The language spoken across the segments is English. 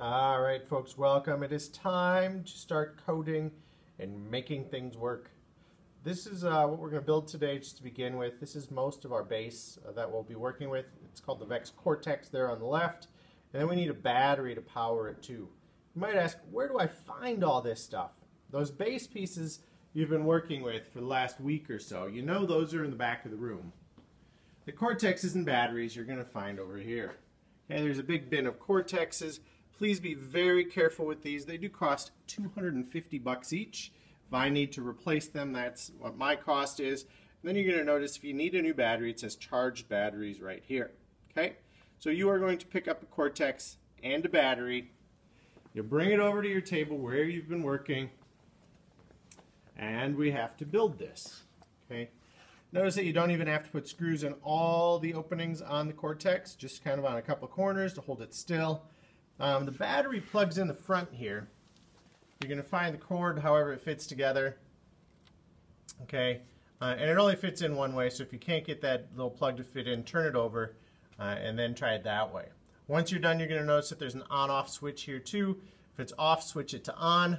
All right, folks, welcome. It is time to start coding and making things work. This is uh, what we're going to build today just to begin with. This is most of our base uh, that we'll be working with. It's called the VEX Cortex there on the left. And then we need a battery to power it too. You might ask, where do I find all this stuff? Those base pieces you've been working with for the last week or so, you know those are in the back of the room. The cortexes and batteries you're going to find over here. Okay, there's a big bin of cortexes. Please be very careful with these. They do cost 250 bucks each. If I need to replace them, that's what my cost is. And then you're going to notice if you need a new battery, it says charged batteries right here. Okay, so you are going to pick up a Cortex and a battery. You'll bring it over to your table where you've been working, and we have to build this. Okay, Notice that you don't even have to put screws in all the openings on the Cortex, just kind of on a couple corners to hold it still. Um, the battery plugs in the front here. You're going to find the cord however it fits together. Okay, uh, and it only fits in one way, so if you can't get that little plug to fit in, turn it over uh, and then try it that way. Once you're done, you're going to notice that there's an on-off switch here too. If it's off, switch it to on.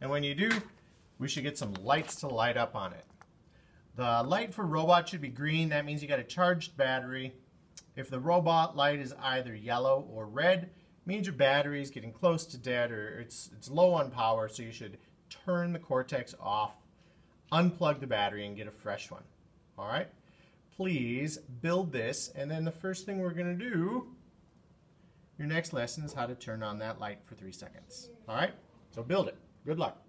And when you do, we should get some lights to light up on it. The light for robot should be green. That means you got a charged battery. If the robot light is either yellow or red, means your battery is getting close to dead or it's, it's low on power, so you should turn the Cortex off, unplug the battery, and get a fresh one. All right? Please build this, and then the first thing we're going to do, your next lesson is how to turn on that light for three seconds. All right? So build it. Good luck.